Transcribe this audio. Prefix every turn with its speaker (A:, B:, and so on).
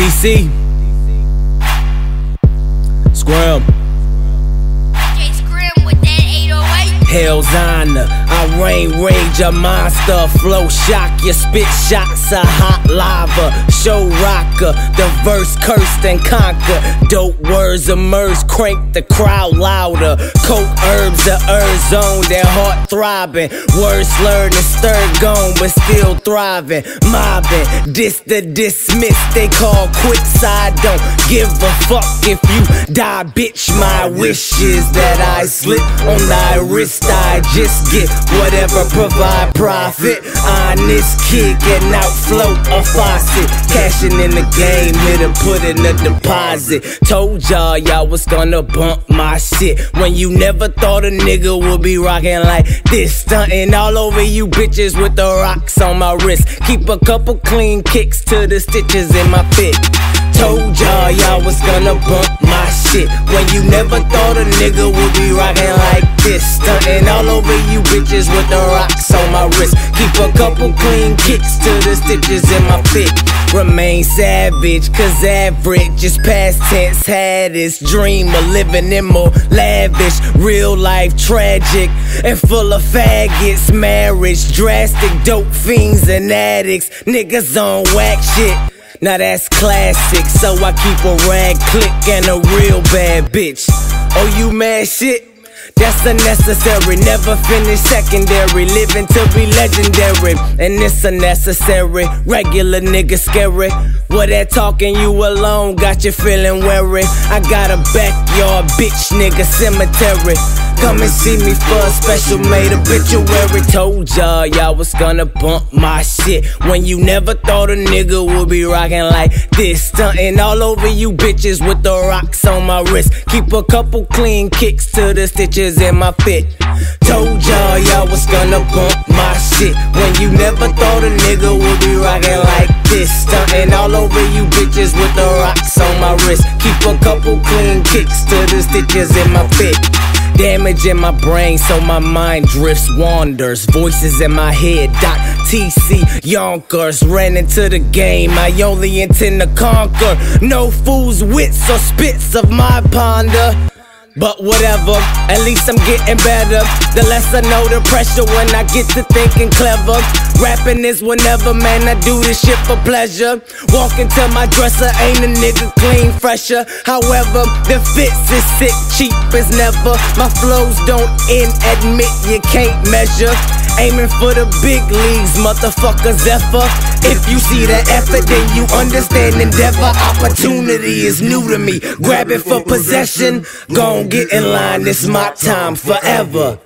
A: DC.
B: Scrim.
A: Hell's honor. I rain rage a monster. Flow shock you, spit shots of hot lava. Show rocker, the verse cursed and conquer. Dope words emerge, crank the crowd louder. Coke herbs, the earth zone, their heart throbbing. Words slurred and stirred, gone, but still thriving. Mobbing, dis the dismiss, they call quits. I don't give a fuck if you die, bitch. My wish is that I slip on thy wrist. I just get whatever provide profit. Honest kid getting out float a faucet. Cashing in the game, hit and put in a deposit. Told y'all y'all was gonna bump my shit. When you never thought a nigga would be rocking like this. Stunting all over you bitches with the rocks on my wrist. Keep a couple clean kicks to the stitches in my fit. Told y'all y'all was gonna bump shit. When you never thought a nigga would be rocking like this. Stunting all over you bitches with the rocks on my wrist. Keep a couple clean kicks to the stitches in my fit. Remain savage, cause average is past tense. Had his dream of living in more lavish. Real life tragic and full of faggots. Marriage drastic, dope fiends and addicts. Niggas on whack shit. Now that's classic, so I keep a rag click and a real bad bitch. Oh, you mad shit? That's unnecessary, never finish secondary. Living to be legendary, and it's unnecessary. Regular nigga scary. What that talking you alone got you feeling weary. I got a backyard bitch nigga cemetery. Come and see me for a special made obituary. Told y'all y'all was gonna bump my shit when you never thought a nigga would be rocking like this. Stunting all over you bitches with the rocks on my wrist. Keep a couple clean kicks to the stitches in my fit. Told y'all y'all was gonna bump my shit when you never thought a nigga would be rocking like this. Stunting all over you bitches with the rocks on my wrist. Keep a couple clean kicks to the stitches in my fit. Damage in my brain, so my mind drifts, wanders. Voices in my head, Doc TC Yonkers. Ran into the game, I only intend to conquer. No fools, wits, or spits of my ponder. But whatever, at least I'm getting better. The less I know, the pressure when I get to thinking clever. Rapping is whenever, man, I do this shit for pleasure. Walk into my dresser, ain't a nigga clean, fresher. However, the fits is sick, cheap as never. My flows don't end, admit you can't measure. Aiming for the big leagues, motherfucker Zephyr. If you see the effort, then you understand endeavor. Opportunity is new to me. Grab it for possession. Gon' get in line, it's my time forever.